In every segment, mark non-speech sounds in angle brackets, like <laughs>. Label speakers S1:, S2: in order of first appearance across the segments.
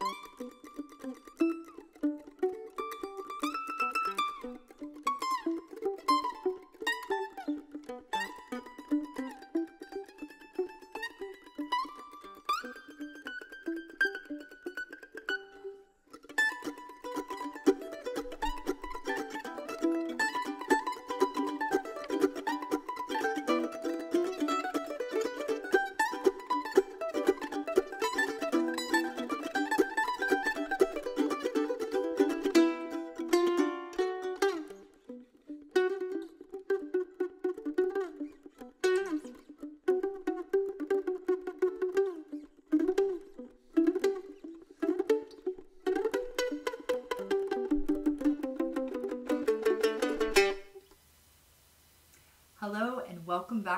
S1: And welcome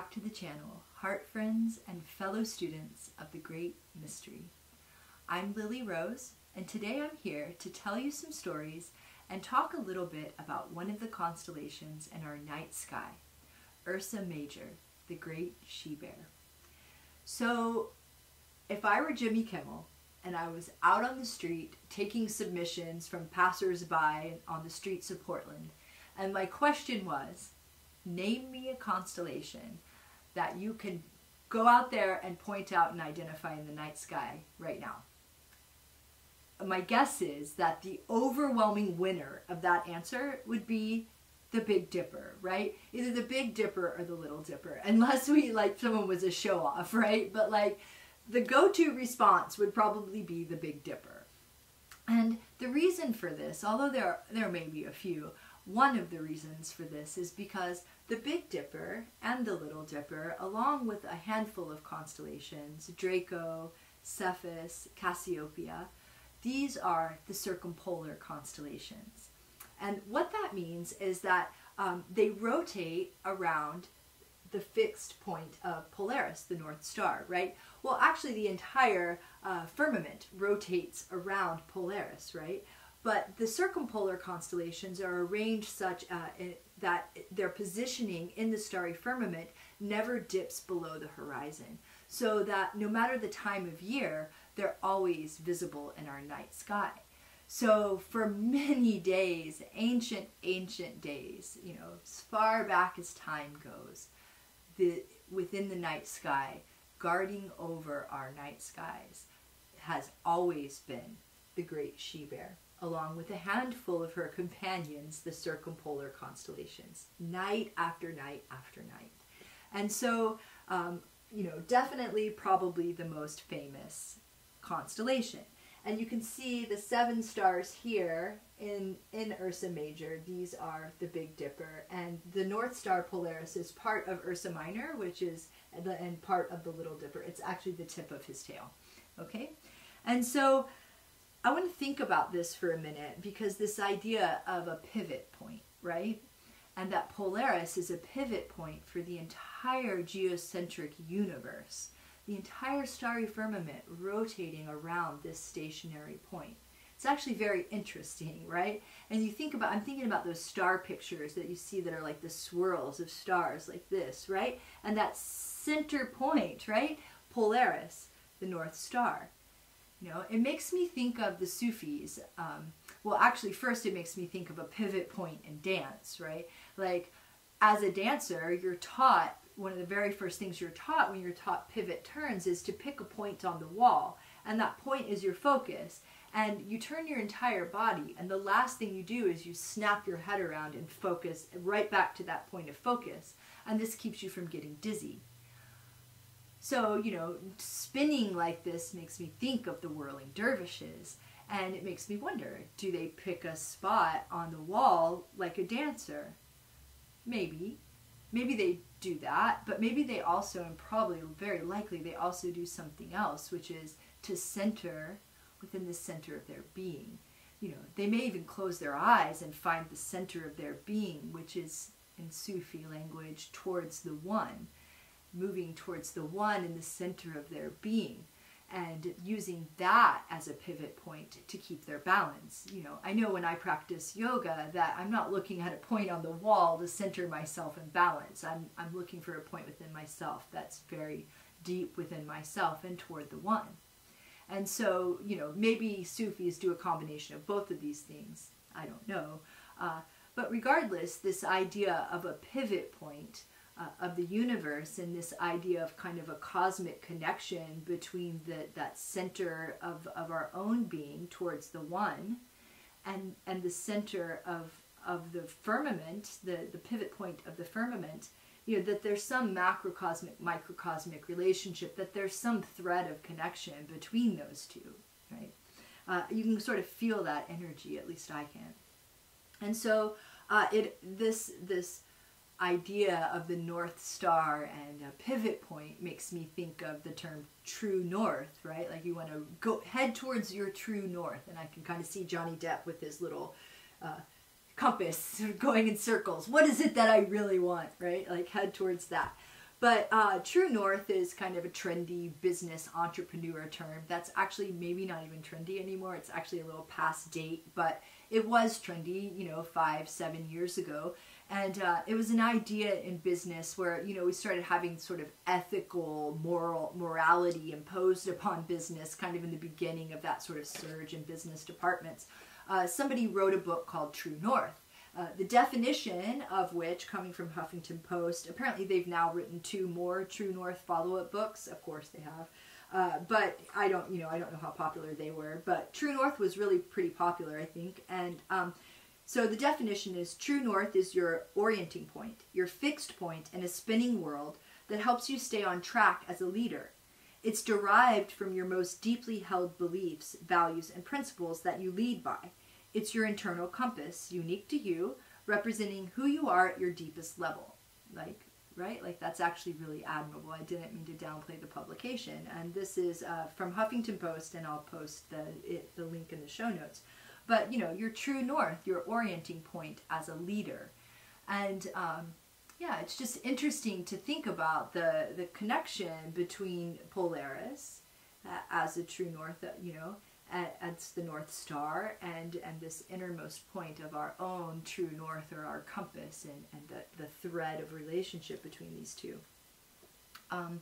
S1: back to the channel, heart friends and fellow students of the Great Mystery. I'm Lily Rose and today I'm here to tell you some stories and talk a little bit about one of the constellations in our night sky, Ursa Major, the Great She-Bear. So if I were Jimmy Kimmel and I was out on the street taking submissions from passersby on the streets of Portland and my question was, name me a constellation that you can go out there and point out and identify in the night sky right now. My guess is that the overwhelming winner of that answer would be the Big Dipper, right? Either the Big Dipper or the Little Dipper, <laughs> unless we like someone was a show off, right? But like the go-to response would probably be the Big Dipper. And the reason for this, although there there may be a few, one of the reasons for this is because the Big Dipper and the Little Dipper, along with a handful of constellations, Draco, Cepheus, Cassiopeia, these are the circumpolar constellations. And what that means is that um, they rotate around the fixed point of Polaris, the North Star, right? Well, actually, the entire uh, firmament rotates around Polaris, right? But the circumpolar constellations are arranged such uh, that their positioning in the starry firmament never dips below the horizon. So that no matter the time of year, they're always visible in our night sky. So for many <laughs> days, ancient, ancient days, you know, as far back as time goes, the, within the night sky, guarding over our night skies, has always been the great she-bear along with a handful of her companions, the circumpolar constellations, night after night after night. And so, um, you know, definitely probably the most famous constellation. And you can see the seven stars here in, in Ursa Major. These are the Big Dipper. And the North Star Polaris is part of Ursa Minor, which is the, and part of the Little Dipper. It's actually the tip of his tail. Okay? And so I want to think about this for a minute because this idea of a pivot point, right? And that Polaris is a pivot point for the entire geocentric universe, the entire starry firmament rotating around this stationary point. It's actually very interesting, right? And you think about, I'm thinking about those star pictures that you see that are like the swirls of stars like this, right? And that center point, right? Polaris, the North Star. You know, it makes me think of the Sufis. Um, well, actually, first it makes me think of a pivot point in dance, right? Like, as a dancer, you're taught, one of the very first things you're taught when you're taught pivot turns is to pick a point on the wall. And that point is your focus. And you turn your entire body, and the last thing you do is you snap your head around and focus right back to that point of focus. And this keeps you from getting dizzy. So, you know, spinning like this makes me think of the whirling dervishes. And it makes me wonder, do they pick a spot on the wall like a dancer? Maybe. Maybe they do that, but maybe they also, and probably very likely, they also do something else, which is to center within the center of their being. You know, they may even close their eyes and find the center of their being, which is in Sufi language, towards the one moving towards the one in the center of their being and using that as a pivot point to keep their balance. You know, I know when I practice yoga that I'm not looking at a point on the wall to center myself and balance. I'm, I'm looking for a point within myself that's very deep within myself and toward the one. And so, you know, maybe Sufis do a combination of both of these things. I don't know. Uh, but regardless, this idea of a pivot point uh, of the universe and this idea of kind of a cosmic connection between the, that center of, of our own being towards the one and, and the center of, of the firmament, the, the pivot point of the firmament, you know, that there's some macrocosmic, microcosmic relationship, that there's some thread of connection between those two, right? Uh, you can sort of feel that energy, at least I can. And so uh, it this this idea of the North Star and a pivot point makes me think of the term true north, right? Like you want to go head towards your true north, and I can kind of see Johnny Depp with his little uh, compass <laughs> going in circles. What is it that I really want, right? Like head towards that. But uh, True North is kind of a trendy business entrepreneur term. That's actually maybe not even trendy anymore. It's actually a little past date, but it was trendy, you know, five, seven years ago. And uh, it was an idea in business where, you know, we started having sort of ethical, moral, morality imposed upon business kind of in the beginning of that sort of surge in business departments. Uh, somebody wrote a book called True North. Uh, the definition of which, coming from Huffington Post, apparently they've now written two more True North follow-up books. Of course they have. Uh, but I don't, you know, I don't know how popular they were. But True North was really pretty popular, I think. And um, so the definition is true north is your orienting point, your fixed point in a spinning world that helps you stay on track as a leader. It's derived from your most deeply held beliefs, values, and principles that you lead by. It's your internal compass, unique to you, representing who you are at your deepest level. Like, right? Like, that's actually really admirable. I didn't mean to downplay the publication. And this is uh, from Huffington Post, and I'll post the, it, the link in the show notes but you know your true north your orienting point as a leader. And um, yeah it's just interesting to think about the the connection between polaris uh, as a true north uh, you know as the north star and and this innermost point of our own true north or our compass and and the, the thread of relationship between these two. Um,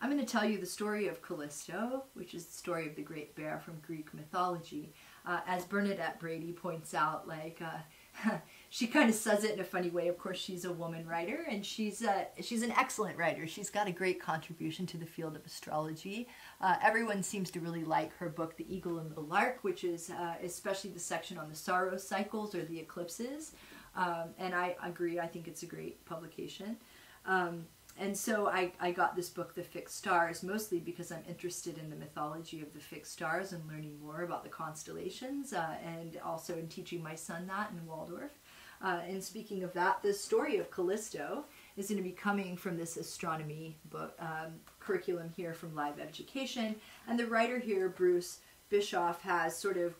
S1: I'm going to tell you the story of Callisto, which is the story of the great bear from Greek mythology uh, as Bernadette Brady points out, like uh, <laughs> she kind of says it in a funny way. Of course, she's a woman writer, and she's uh, she's an excellent writer. She's got a great contribution to the field of astrology. Uh, everyone seems to really like her book, The Eagle and the Lark, which is uh, especially the section on the Saros cycles or the eclipses. Um, and I agree. I think it's a great publication. Um, and so I, I got this book, The Fixed Stars, mostly because I'm interested in the mythology of the fixed stars and learning more about the constellations, uh, and also in teaching my son that in Waldorf. Uh, and speaking of that, the story of Callisto is going to be coming from this astronomy book um, curriculum here from Live Education. And the writer here, Bruce Bischoff, has sort of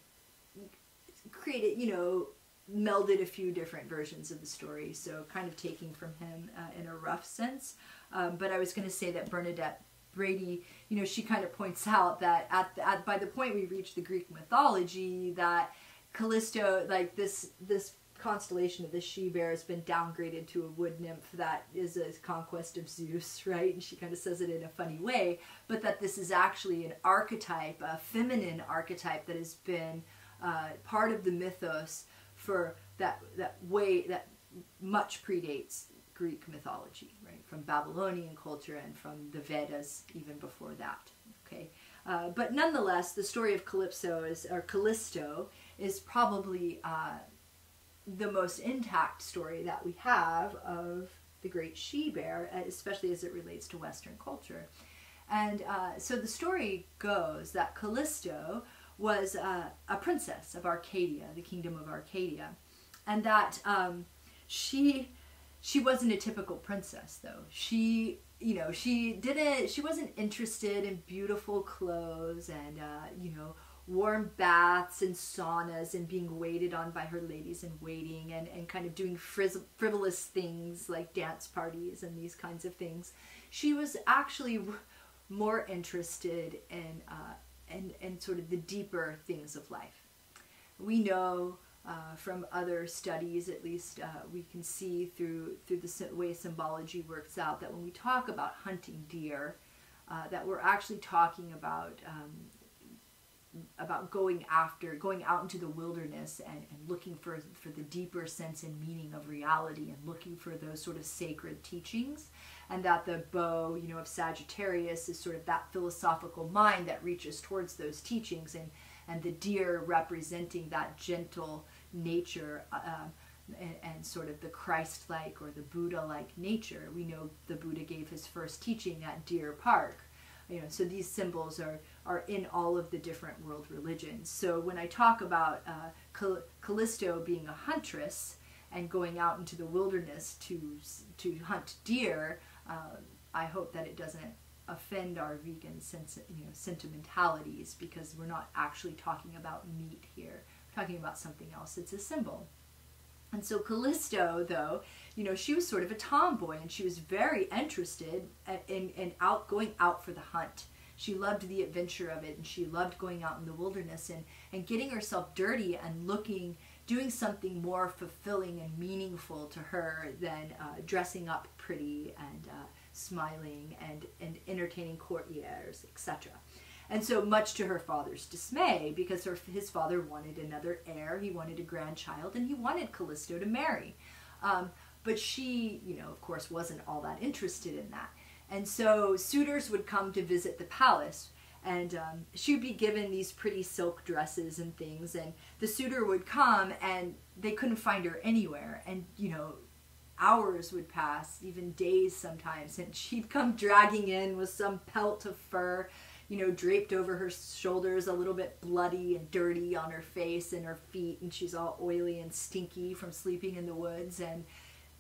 S1: created, you know, melded a few different versions of the story, so kind of taking from him uh, in a rough sense. Um, but I was going to say that Bernadette Brady, you know, she kind of points <laughs> out that at, the, at by the point we reach the Greek mythology, that Callisto, like this this constellation of the she bear, has been downgraded to a wood nymph that is a conquest of Zeus, <laughs> right? And she kind of says it in a funny way, but that this is actually an archetype, a feminine archetype that has been uh, part of the mythos for that that way that much predates Greek mythology, right? From Babylonian culture and from the Vedas even before that. Okay, uh, but nonetheless, the story of Calypso is or Callisto is probably uh, the most intact story that we have of the great she bear, especially as it relates to Western culture. And uh, so the story goes that Callisto was uh, a princess of Arcadia, the kingdom of Arcadia, and that um, she she wasn't a typical princess though. She you know she didn't she wasn't interested in beautiful clothes and uh, you know warm baths and saunas and being waited on by her ladies in waiting and, and kind of doing frizz- frivolous things like dance parties and these kinds of things. She was actually more interested in uh, and, and sort of the deeper things of life. We know uh, from other studies, at least uh, we can see through through the way symbology works out that when we talk about hunting deer, uh, that we're actually talking about um, about going after going out into the wilderness and, and looking for for the deeper sense and meaning of reality and looking for those sort of sacred teachings and that the bow you know of sagittarius is sort of that philosophical mind that reaches towards those teachings and and the deer representing that gentle nature uh, and, and, sort of the Christ-like or the Buddha-like nature. We know the Buddha gave his first teaching at Deer Park. You know, so these symbols are are in all of the different world religions. So when I talk about uh, Callisto being a huntress and going out into the wilderness to to hunt deer, uh, I hope that it doesn't offend our vegan sense, you know, sentimentalities because we're not actually talking about meat here. We're talking about something else. It's a symbol. And so Callisto, though, you know, she was sort of a tomboy and she was very interested in, in out going out for the hunt. She loved the adventure of it and she loved going out in the wilderness and, and getting herself dirty and looking, doing something more fulfilling and meaningful to her than uh, dressing up pretty and uh, smiling and, and entertaining courtiers, etc. And so, much to her father's dismay, because her, his father wanted another heir, he wanted a grandchild, and he wanted Callisto to marry. Um, but she, you know, of course, wasn't all that interested in that. And so, suitors would come to visit the palace, and um, she'd be given these pretty silk dresses and things. And the suitor would come, and they couldn't find her anywhere. And, you know, hours would pass, even days sometimes, and <laughs> she'd come dragging in with some pelt of fur you know, draped over her shoulders, a little bit bloody and dirty on her face and her feet, and she's all oily and stinky from sleeping in the woods. And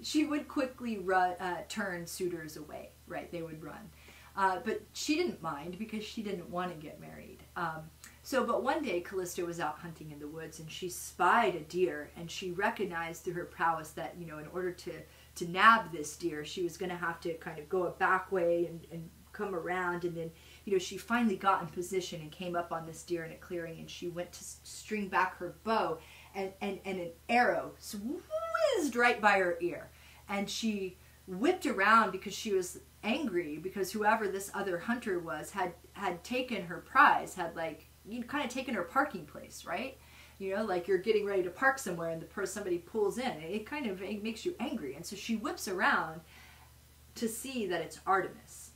S1: she would quickly run, uh, turn suitors away, right? They would run. Uh, but she didn't mind because she didn't want to get married. Um, so, but one day Callisto was out hunting in the woods and she spied a deer and she recognized through her prowess that, you know, in order to, to nab this deer, she was going to have to kind of go a back way and, and come around and then you know, she finally got in position and came up on this deer in a clearing and she went to string back her bow and, and, and an arrow whizzed right by her ear. And she whipped around because she was angry because whoever this other hunter was had, had taken her prize, had like, you kind of taken her parking place, right? You know, like you're getting ready to park somewhere and the person somebody pulls in. It kind of it makes you angry. And so she whips around to see that it's Artemis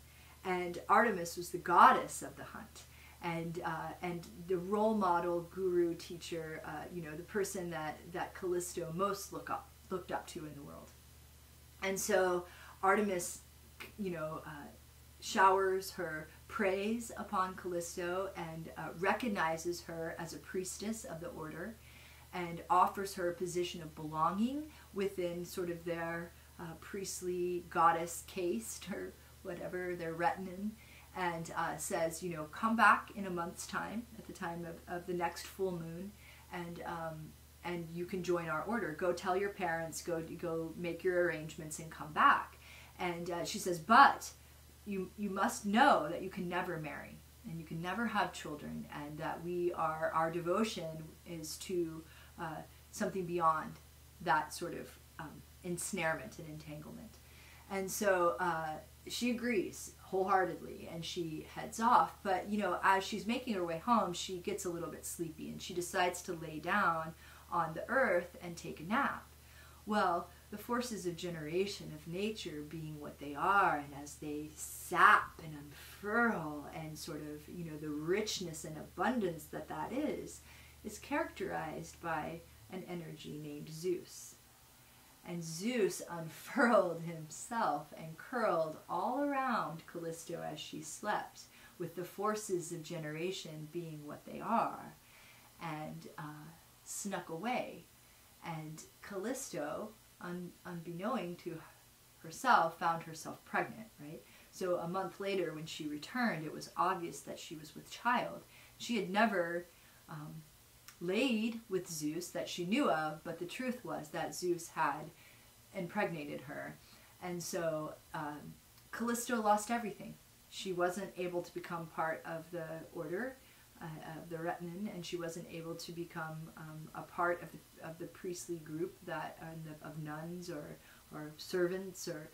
S1: and Artemis was the goddess of the hunt. And, uh, and the role model, guru, teacher, uh, you know, the person that, that Callisto most look up, looked up to in the world. And so Artemis, you know, uh, showers her praise upon Callisto and uh, recognizes her as a priestess of the order and offers her a position of belonging within sort of their uh, priestly goddess caste whatever they're retining, and uh, says, you know, come back in a month's time at the time of, of the next full moon, and um, and you can join our order. Go tell your parents. Go go make your arrangements and come back. And uh, she says, but you you must know that you can never marry and you can never have children, and that we are our devotion is to uh, something beyond that sort of um, ensnarement and entanglement. And so uh, she agrees wholeheartedly and she heads off. But, you know, as she's making her way home, she gets a little bit sleepy and she decides to lay down on the earth and take a nap. Well, the forces of generation of nature being what they are, and as they sap and unfurl, and sort of, you know, the richness and abundance that that is, is characterized by an energy named Zeus. And Zeus unfurled <laughs> himself and curled all around Callisto as she slept, with the forces of generation being what they are, and uh, snuck away. And Callisto, un- unbeknowing to herself, found herself pregnant, right? So a month later, when she returned, it was obvious that she was with child. She had never um, laid with Zeus that she knew of, but the truth was that Zeus had impregnated her. And so um, Callisto lost everything. She wasn't able to become part of the order uh, of the Retinan, and she wasn't able to become um, a part of the, of the priestly group that uh, of nuns or, or servants or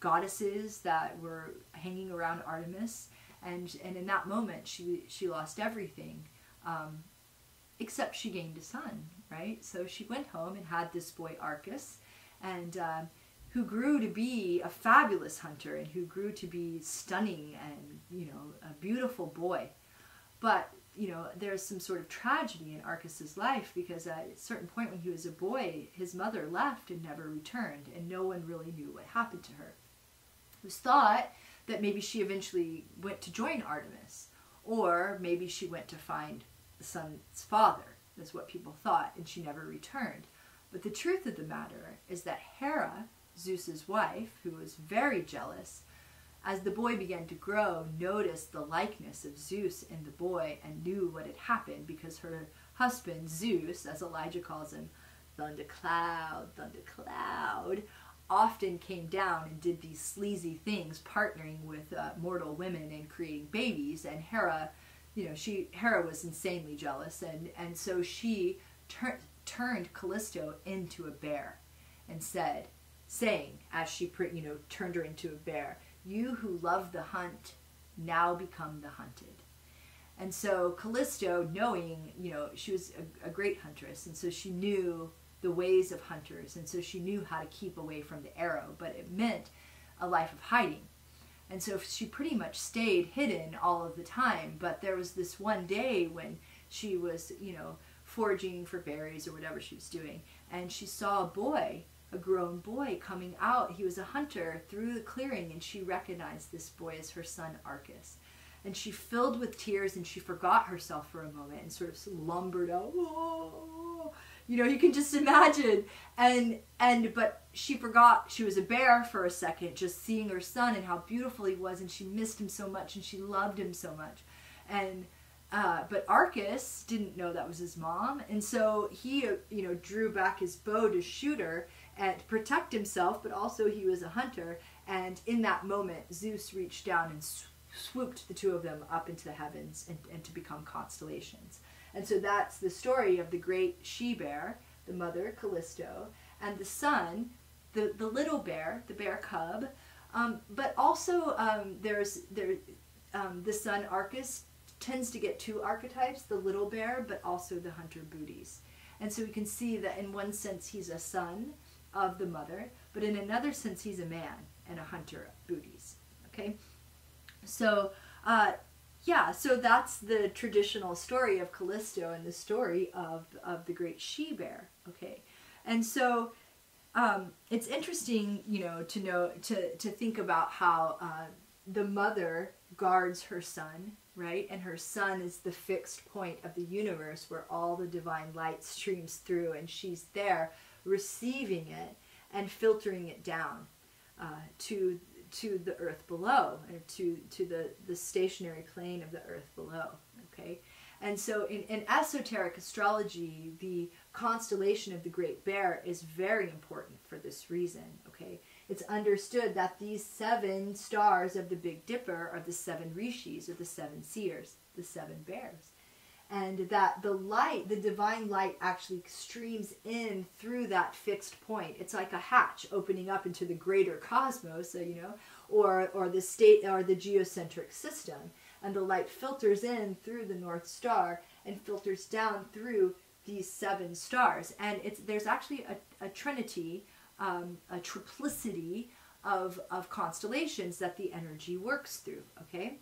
S1: goddesses that were hanging around Artemis. And, and in that moment, she, she lost everything Um, except she gained a son, right? So she went home and had this boy Arcas, and um, who grew to be a fabulous hunter and who grew to be stunning and you know a beautiful boy. But you know there's some sort of tragedy in Arcas's life because at a certain point when he was a boy, his mother left and never returned, and no one really knew what happened to her. It was thought that maybe she eventually went to join Artemis, or maybe she went to find the son's father. That's what people thought, and she never returned. But the truth of the matter is that Hera, Zeus's wife, who was very jealous, as the boy began to grow, noticed the likeness of Zeus in the boy and knew what had happened because her husband, Zeus, as Elijah calls him, Thundercloud, Thundercloud, often came down and did these sleazy things, partnering with uh, mortal women and creating babies. And Hera, you know, she Hera was insanely jealous, and and so she tur- turned Callisto into a bear, and said, saying as she you know turned her into a bear, "You who love the hunt, now become the hunted." And so Callisto, knowing, you know, she was a, a great huntress, and so she knew the ways of hunters, and so she knew how to keep away from the arrow, but it meant a life of hiding. And so she pretty much stayed hidden all of the time, but there was this one day when she was, you know, foraging for berries or whatever she was doing, and she saw a boy, a grown boy, coming out. He was a hunter through the clearing, and she recognized this boy as her son Arcas. And she filled with tears and she forgot herself for a moment and sort of lumbered out. Whoa you know you can just imagine and and but she forgot she was a bear for a second just seeing her son and how beautiful he was and she missed him so much and she loved him so much and uh, but Arcas didn't know that was his mom, and so he, you know, drew back his bow to shoot her and protect himself. But also, he was a hunter, and in that moment, Zeus reached down and swooped the two of them up into the heavens and, and to become constellations. And so that's the story of the great she bear, the mother, Callisto, and the son, the, the little bear, the bear cub. Um, but also um, there's there, um, the son Arcas tends to get two archetypes, the little bear, but also the hunter Bootes. And so we can see that in one sense he's a son of the mother, but in another sense he's a man and a hunter Bootes. Okay? So uh, yeah, so that's the traditional story of Callisto and the story of, of the great she bear. Okay, and so um, it's interesting, you know, to know to to think about how uh, the mother guards her son, right, and her son is the fixed point of the universe where all the divine light streams through, and she's there receiving it and filtering it down uh, to to the earth below or to to the the stationary plane of the earth below okay? And so in, in esoteric astrology the constellation of the great bear is very important for this reason okay? It's understood that these seven stars of the big dipper are the seven rishis or the seven seers the seven bears and that the light, the divine light, actually streams in through that fixed point. It's like a hatch opening up into the greater cosmos, you know, or or the state or the geocentric system, and the light filters in through the North Star and filters down through these seven stars. And it's there's actually a, a trinity, um, a triplicity of of constellations that the energy works through. Okay.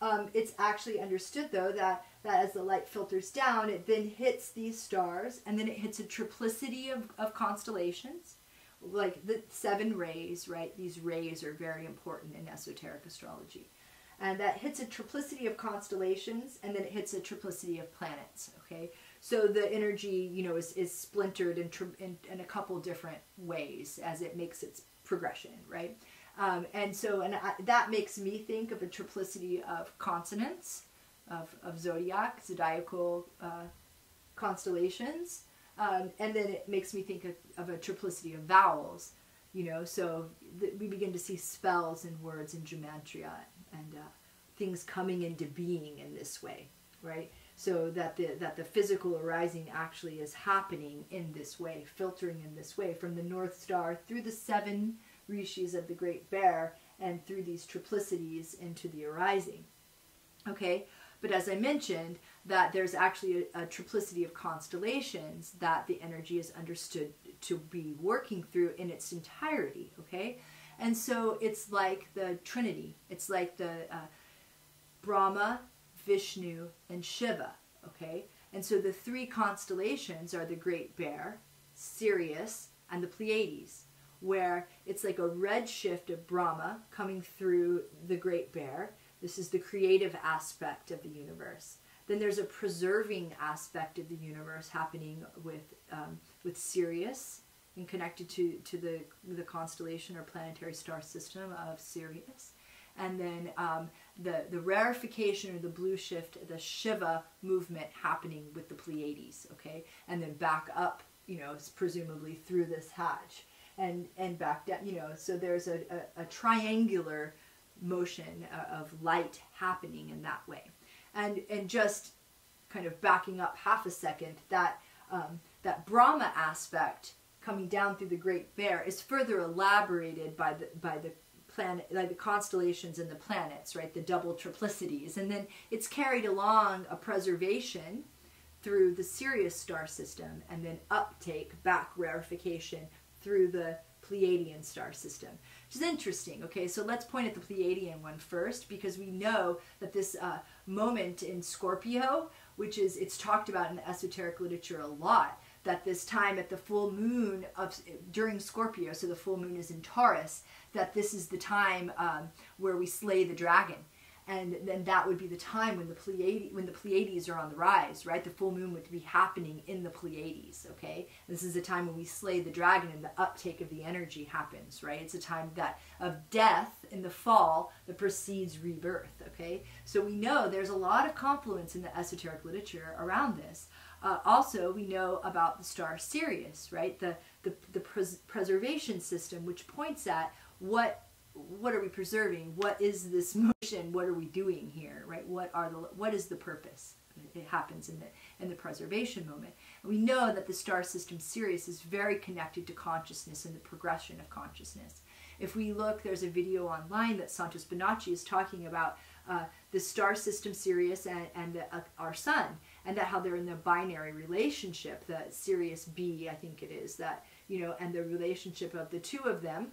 S1: Um, it's actually understood though that that as the light filters down, it then hits these stars, and then it hits a triplicity of, of constellations, like the seven rays, right? These rays are very important in esoteric astrology. And that hits a triplicity of constellations, and then it hits a triplicity of planets, okay? So the energy, you know, is, is splintered in, in, in a couple different ways as it makes its progression, right? Um, and so and I, that makes me think of a triplicity of consonants, of, of zodiac, zodiacal uh, constellations. Um, and then it makes me think of, of a triplicity of vowels, you know, so we begin to see spells and words in gematria and uh, things coming into being in this way, right? So that the, that the physical arising actually is happening in this way, filtering in this way from the North Star through the seven rishis of the Great Bear and through these triplicities into the arising. Okay, but as I mentioned, that there's actually a, a, triplicity of constellations that the energy is understood to be working through in its entirety, okay? And so it's like the Trinity. It's like the uh, Brahma, Vishnu, and Shiva, okay? And so the three constellations are the Great Bear, Sirius, and the Pleiades, where it's like a red shift of Brahma coming through the Great Bear. This is the creative aspect of the universe. Then there's a preserving aspect of the universe happening with um, with Sirius and connected to, to the the constellation or planetary star system of Sirius. And then um, the, the rarefication or the blue shift, the Shiva movement happening with the Pleiades, okay? And then back up, you know, presumably through this hatch and, and back down, you know, so there's a, a, a triangular motion uh, of light happening in that way. And, and just kind of backing up half a second, that, um, that Brahma aspect coming down through the Great Bear is further elaborated by the, by the planet, like the constellations and the planets, right? The double triplicities. And then it's carried along a preservation through the Sirius star system and then uptake, back rarefication through the Pleiadian star system, which is interesting. Okay, so let's point at the Pleiadian one first because we know that this uh, moment in Scorpio, which is it's talked about in the esoteric literature a lot, that this time at the full moon of during Scorpio, so the full moon is in Taurus, that this is the time um, where we slay the dragon. And then that would be the time when the Pleiades, when the Pleiades are on the rise, right? The full moon would be happening in the Pleiades, okay? This is a time when we slay the dragon and the uptake of the energy happens, right? It's a time that of death in the fall that precedes rebirth, okay? So we know there's a lot of confluence in the esoteric literature around this. Uh, also, we know about the star Sirius, right? The the, the pres- preservation system, which points at what what are we preserving? What is this motion? What are we doing here? Right? What are the what is the purpose? It happens in the in the preservation moment. We know that the star system Sirius is very connected to consciousness and the progression of consciousness. If we look, there's a video online that Santos Bonacci is talking about uh, the star system Sirius and, and the, uh, our sun, and that how they're in the binary relationship, the Sirius B, I think it is, that, you know, and the relationship of the two of them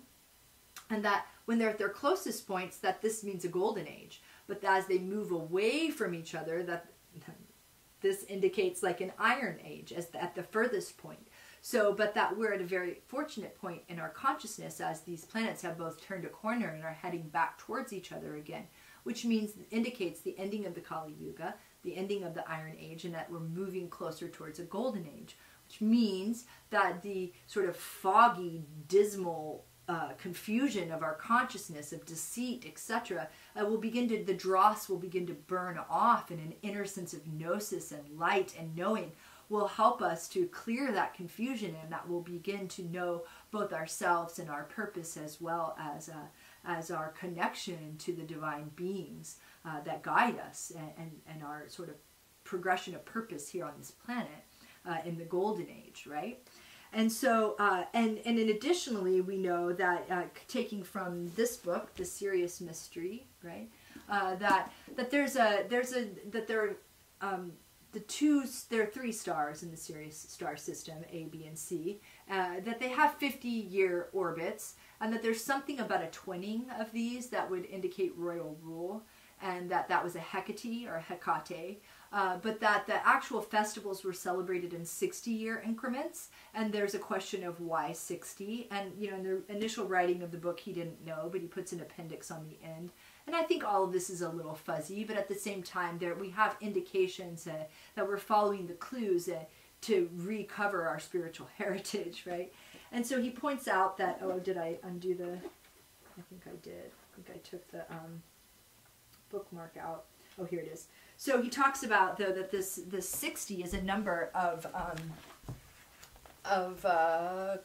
S1: and that when they're at their closest points that this means a golden age. But as they move away from each other that <laughs> this indicates like an iron age as the, at the furthest point. So but that we're at a very fortunate point in our consciousness as these planets have both turned a corner and are heading back towards each other again which means indicates the ending of the kali yuga the ending of the iron age and that we're moving closer towards a golden age which means that the sort of foggy dismal uh, confusion of our consciousness, of deceit, etc., uh, will begin to, the dross will begin to burn off, and an inner sense of gnosis and light and knowing will help us to clear that confusion, and that will begin to know both ourselves and our purpose as well as, uh, as our connection to the divine beings uh, that guide us and, and, and our sort of progression of purpose here on this planet uh, in the golden age, right? And so, uh, and and then additionally, we know that uh, taking from this book, the Sirius Mystery, right? Uh, that that there's a there's a that there are um, the two there are three stars in the Sirius star system, A, B, and C. Uh, that they have 50 year orbits, and that there's something about a twinning of these that would indicate royal rule, and that that was a Hecate or a Hecate. Uh, but that the actual festivals were celebrated in 60 year increments and there's a question of why 60 and you know in the initial writing of the book he didn't know but he puts an appendix on the end. And i think all of this is a little fuzzy but at the same time there we have indications uh, that we're following the clues uh, to recover our spiritual <laughs> heritage right? And so he points out that oh did i undo the i think i did. I think i took the um, bookmark out. Oh here it is so he talks about though that this this 60 is a number of um, of uh,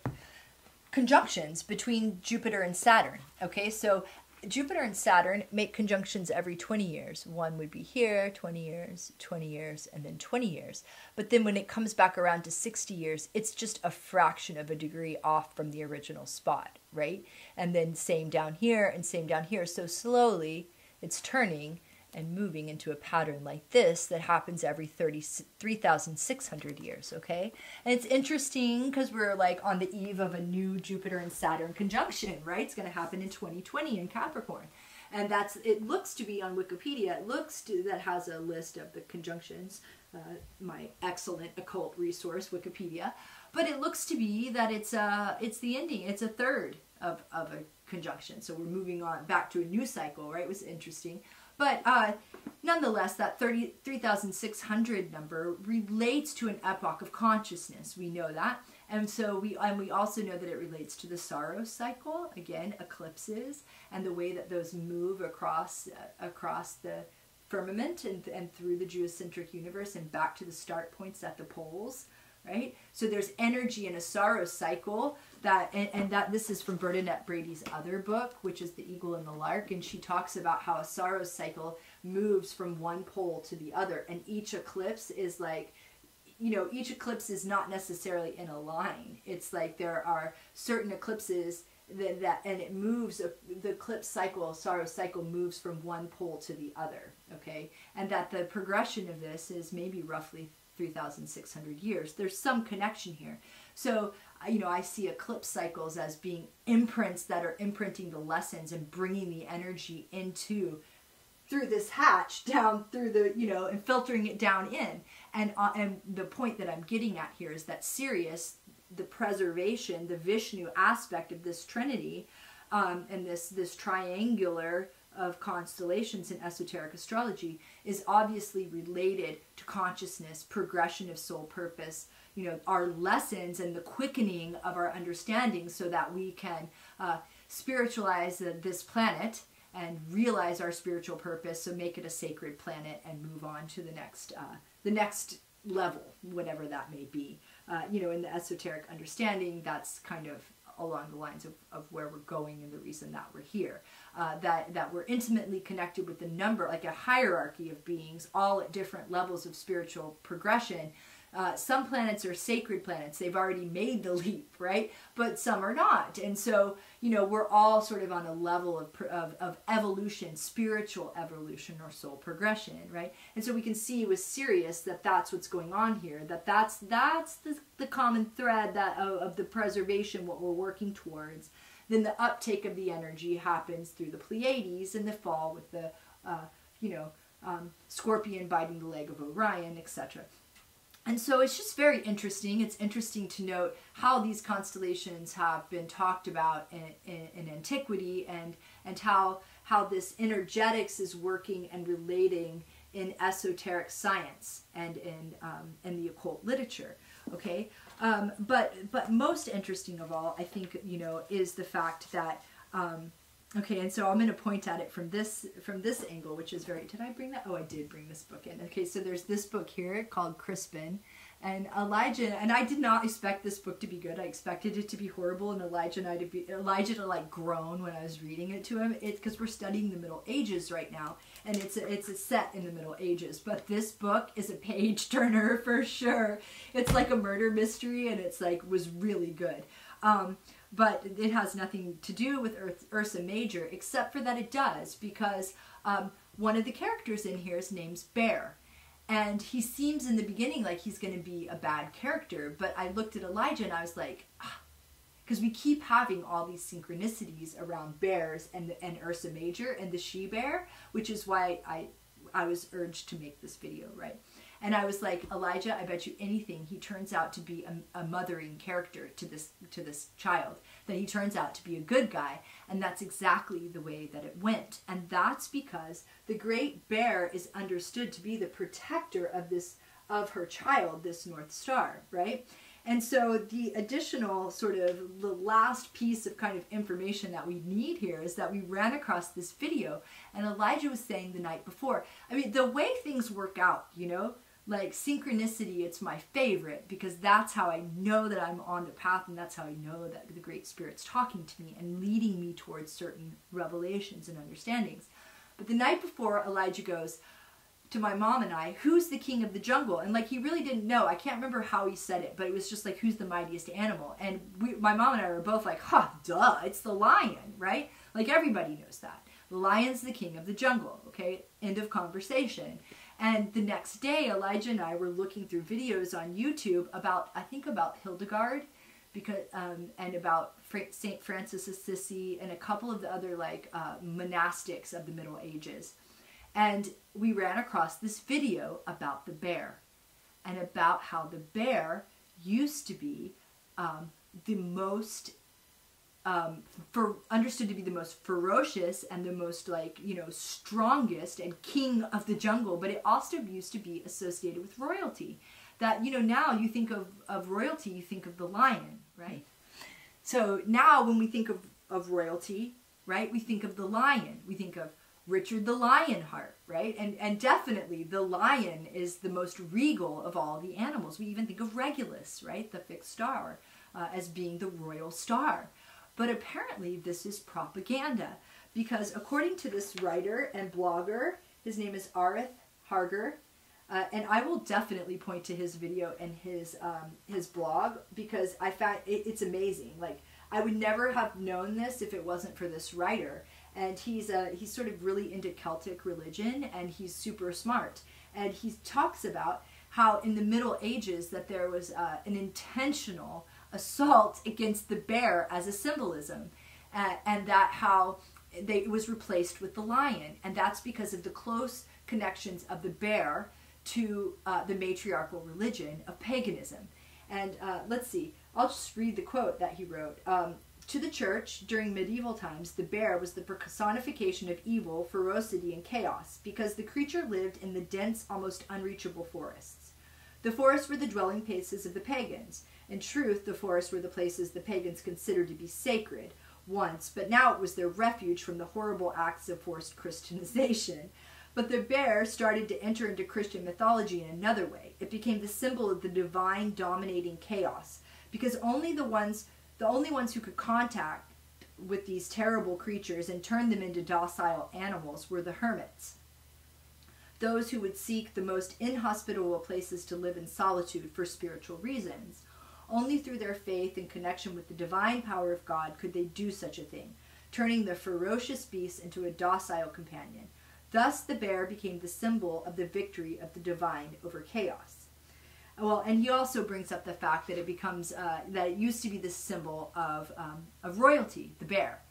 S1: conjunctions between Jupiter and Saturn. Okay, so Jupiter and Saturn make conjunctions every 20 years. One would be here, 20 years, 20 years, and then 20 years. But then when it comes back around to 60 years, it's just a fraction of a degree off from the original spot, right? And then same down here and same down here. So slowly it's turning and moving into a pattern like this that happens every 3,600 years, okay? And it's interesting because we're like on the eve of a new Jupiter and Saturn conjunction, right? It's going to happen in 2020 in Capricorn. And that's, it looks to be on Wikipedia, it looks to, that has a list of the conjunctions, uh, my excellent occult resource, Wikipedia. But it looks to be that it's, uh, it's the ending, it's a third of, of a conjunction. So we're moving on back to a new cycle, right? It was interesting. But uh, nonetheless, that 33,600 number relates to an epoch of consciousness. We know that. And so we and we also know that it relates to the Saros cycle, again, eclipses, and the way that those move across uh, across the firmament and, and through the geocentric universe and back to the start points at the poles right? So there's energy in a Saros cycle that, and, and, that this is from Bernadette Brady's other book, which is The Eagle and the Lark, and she talks about how a Saros cycle moves from one pole to the other, and each eclipse is like, you know, each eclipse is not necessarily in a line. It's like there are certain eclipses that, that and it moves the eclipse cycle sorrow cycle moves from one pole to the other okay and that the progression of this is maybe roughly 3,600 years. There's some connection here. So, you know, I see eclipse cycles as being imprints that are imprinting the lessons and bringing the energy into through this hatch down through the, you know, and filtering it down in. And uh, and the point that I'm getting at here is that Sirius, the preservation, the Vishnu aspect of this trinity, um, and this this triangular of constellations in esoteric astrology is obviously related to consciousness, progression of soul purpose, you know, our lessons and the quickening of our understanding so that we can uh, spiritualize this planet and realize our spiritual purpose so make it a sacred planet and move on to the next uh, the next level whatever that may be. Uh, you know in the esoteric understanding that's kind of along the lines of, of where we're going and the reason that we're here. Uh, that, that we're intimately connected with the number, like a hierarchy of beings, all at different levels of spiritual progression, uh, some planets are sacred planets. They've already made the <laughs> leap, right? But some are not. And so, you know, we're all sort of on a level of, of, of evolution, spiritual evolution or soul progression, right? And so we can see with Sirius that that's what's going on here, that that's, that's the, the common thread that of, of the preservation, what we're working towards. Then the uptake of the energy happens through the Pleiades in the fall with the, uh, you know, um, Scorpion biting the leg of Orion, etc. And so it's just very interesting. It's interesting to note how these constellations have been talked about in, in, in, antiquity and, and how, how this energetics is working and relating in esoteric science and in, um, in the occult literature. Okay, um, but but most interesting of all, I think you know, is the fact that um, Okay, and so I'm going to point at it from this from this angle, which is very. Did I bring that? Oh, I did bring this book in. Okay, so there's this book here called Crispin, and Elijah. And I did not expect this book to be good. I expected it to be horrible, and Elijah and I to be Elijah to like groan when I was reading it to him. It's because we're studying the Middle Ages right now, and it's a, it's a set in the Middle Ages. But this book is a page <laughs> turner for sure. It's like a murder mystery, and it's like was really good. Um, but it has nothing to do with Earth, Ursa Major, except for that it does, because um, one of the characters in here is named Bear. And he seems in the beginning like he's going to be a bad character, but I looked at Elijah and I was like, because ah. we keep having all these synchronicities around bears and and Ursa Major and the she bear, which is why I I was urged to make this video, right? And I was like, Elijah, I bet you anything he turns out to be a, a, mothering character to this to this child. That he turns out to be a good guy, and that's exactly the way that it went. And that's because the great bear is understood to be the protector of this of her child, this North Star, right? And so the additional sort of the last piece of kind of information that we need here is that we ran across this video and Elijah was saying the night before. I mean, the way things work out, you know, like synchronicity it's my favorite because that's how i know that i'm on the path and that's how i know that the great spirit's talking to me and leading me towards certain revelations and understandings. But the night before elijah goes to my mom and i who's the king of the jungle? And like he really didn't know. I can't remember how he said it but it was just like who's the mightiest animal? And we, my mom and i were both like huh duh it's the lion right? Like everybody knows that. The lion's the king of the jungle. Okay, end of conversation. And the next day, Elijah and I were looking through videos on YouTube about, I think about Hildegard, because um, and about Saint Francis of Assisi and a couple of the other like uh, monastics of the Middle Ages, and we ran across this video about the bear, and about how the bear used to be um, the most um, for understood to be the most ferocious and the most like you know strongest and king of the jungle but it also used to be associated with royalty. That you know now you think of, of royalty you think of the lion right? So now when we think of, of royalty right we think of the lion. We think of richard the lionheart right? And and definitely the lion is the most regal of all the animals. We even think of regulus right the fixed star uh, as being the royal star but apparently, this is propaganda because, according to this writer and blogger, his name is Arith Harger, uh, and I will definitely point to his video and his um, his blog because I found it, it's amazing. Like I would never have known this if it wasn't for this writer. And he's uh, he's sort of really into Celtic religion, and he's super smart. And he talks about how in the Middle Ages that there was uh, an intentional assault against the bear as a symbolism, uh, and that how they, it was replaced with the lion, and that's because of the close connections of the bear to uh, the matriarchal religion of paganism. And uh, let's see, I'll just read the quote that he wrote. Um, to the church, during medieval times, the bear was the personification of evil, ferocity, and chaos, because the creature lived in the dense, almost unreachable forests. The forests were the dwelling places of the pagans, in truth, the forests were the places the pagans considered to be sacred once, but now it was their refuge from the horrible acts of forced Christianization. <laughs> But the bear started to enter into Christian mythology in another way. It became the symbol of the divine dominating chaos, because only the ones the only ones who could contact with these terrible creatures and turn them into docile animals were the hermits. Those who would seek the most inhospitable places to live in solitude for spiritual reasons. Only through their faith and connection with the divine power of God could they do such a thing, turning the ferocious beast into a docile companion. Thus, the bear became the symbol of the victory of the divine over chaos. Well, and he also brings up the fact that it becomes uh, that it used to be the symbol of um, of royalty, the bear.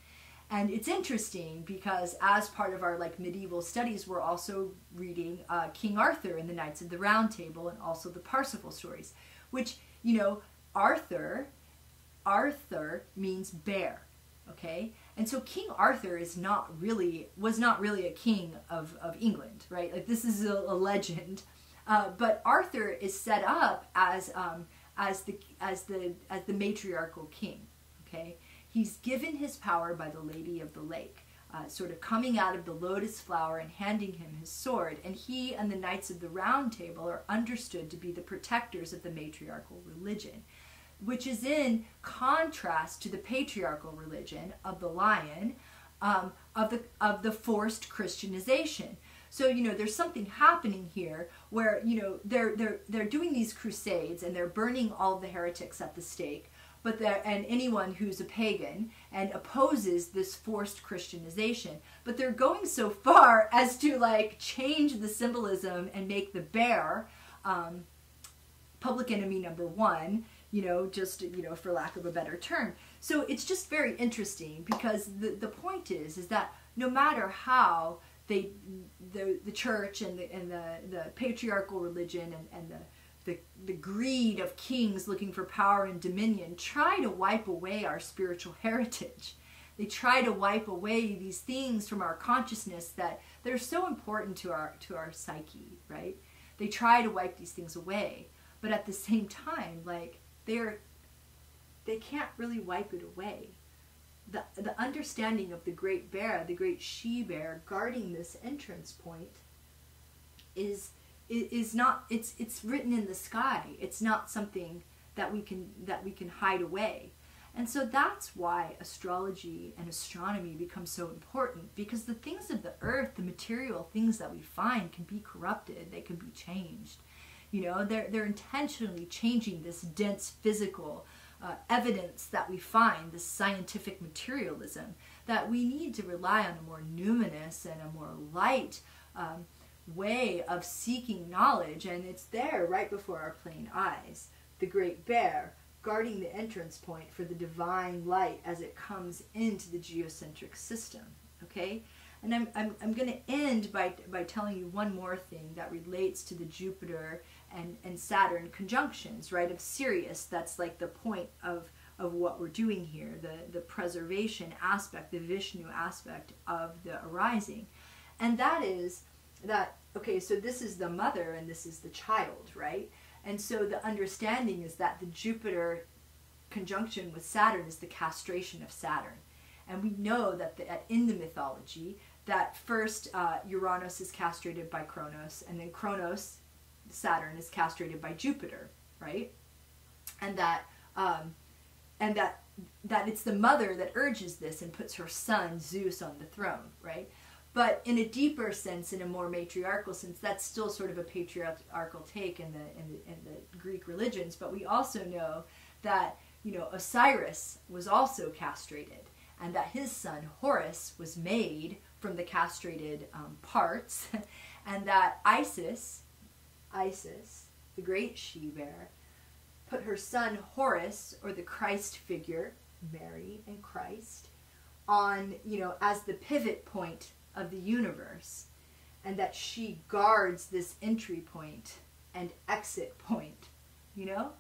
S1: And it's interesting because as part of our like medieval studies, we're also reading uh, King Arthur and the Knights of the Round Table, and also the Parsifal stories, which you know Arthur, Arthur means bear, okay? And so King Arthur is not really, was not really a king of, of England, right? Like this is a, a legend. Uh, but Arthur is set up as, um, as, the, as, the, as the matriarchal king, okay? He's given his power by the Lady of the Lake. Uh, sort of coming out of the lotus flower and handing him his sword. And he and the Knights of the Round Table are understood to be the protectors of the matriarchal religion which is in contrast to the patriarchal religion of the lion, um, of the of the forced Christianization. So you know, there's something happening here where you know they're they're they're doing these crusades and they're burning all the heretics at the stake, but they and anyone who's a pagan and opposes this forced Christianization. But they're going so far <laughs> as to like change the symbolism and make the bear um, public enemy number one you know, just, you know, for lack of a better term. So it's just very interesting because the, the point is, is that no matter how they, the, the church and the, and the, the patriarchal religion and, and the, the, the greed of kings looking for power and dominion try to wipe away our spiritual <laughs> heritage. They try to wipe away these things from our consciousness that, that are so important to our, to our psyche, right? They try to wipe these things away. But at the same time, like, they're they can't really wipe it away. The, the understanding of the great bear, the great she bear guarding this entrance point is is not it's it's written in the sky. It's not something that we can that we can hide away. And so that's why astrology and astronomy become so important because the things of the earth, the material things that we find can be corrupted, they can be changed. You know, they're, they're intentionally changing this dense physical uh, evidence that we find, this scientific materialism, that we need to rely on a more numinous and a more light um, way of seeking knowledge, and it's there right before our plain eyes. The great bear guarding the entrance point for the divine light as it comes into the geocentric system. Okay? And I'm, I'm, I'm going to end by, by telling you one more thing that relates to the Jupiter and, and Saturn conjunctions, right? Of Sirius, that's like the point of, of what we're doing here, the, the preservation aspect, the Vishnu aspect of the arising. And that is that, okay, so this is the mother and this is the child, right? And so the understanding is that the Jupiter conjunction with Saturn is the castration of Saturn. And we know that the, in the mythology, that first uh, Uranus is castrated by Kronos, and then Kronos, Saturn, is castrated by Jupiter, right? And that, um, and that, that it's the mother that urges this and puts her son Zeus on the throne, right? But in a deeper sense, in a more matriarchal sense, that's still sort of a patriarchal take in the, in the, in the Greek religions. But we also know that, you know, Osiris was also castrated and that his son Horus was made from the castrated um, parts, <laughs> and that Isis, Isis, the great she bear, put her son Horus, or the Christ figure, Mary and Christ, on, you know, as the pivot point of the universe and that she guards this entry point and exit point you know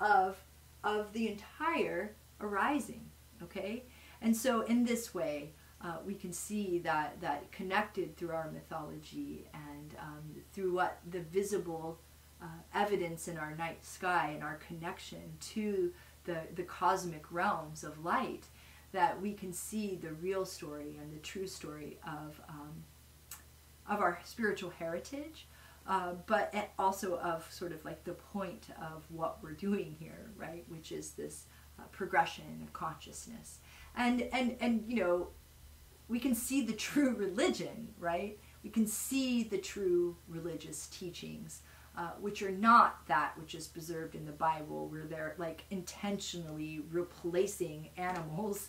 S1: of of the entire arising okay? And so in this way uh, we can see that that connected through our mythology and um, through what the visible uh, evidence in our night sky and our connection to the the cosmic realms of light that we can see the real story and the true story of um, of our spiritual heritage, uh, but also of sort of like the point of what we're doing here, right? Which is this uh, progression of consciousness, and and and you know, we can see the true religion, right? We can see the true religious teachings. Uh, which are not that which is preserved in the Bible, where they're like intentionally replacing animals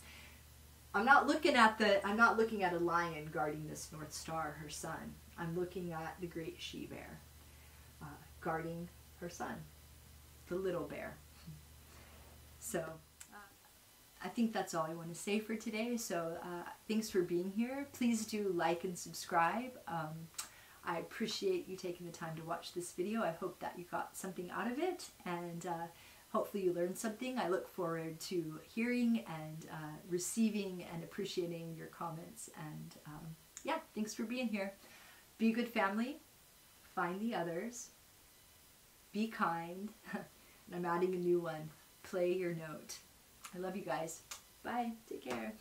S1: I'm not looking at the I'm not looking at a lion guarding this North Star, her son. I'm looking at the great she bear uh, guarding her son, the little bear. So I think that's all I want to say for today. So uh, thanks for being here. Please do like and subscribe. Um, I appreciate you taking the time to watch this video. I hope that you got something out of it and uh, Hopefully you learned something. I look forward to hearing and uh, receiving and appreciating your comments. And um, yeah, thanks for being here. Be a good family. Find the others. Be kind. <laughs> and I'm adding a new one. Play your note. I love you guys. Bye. Take care.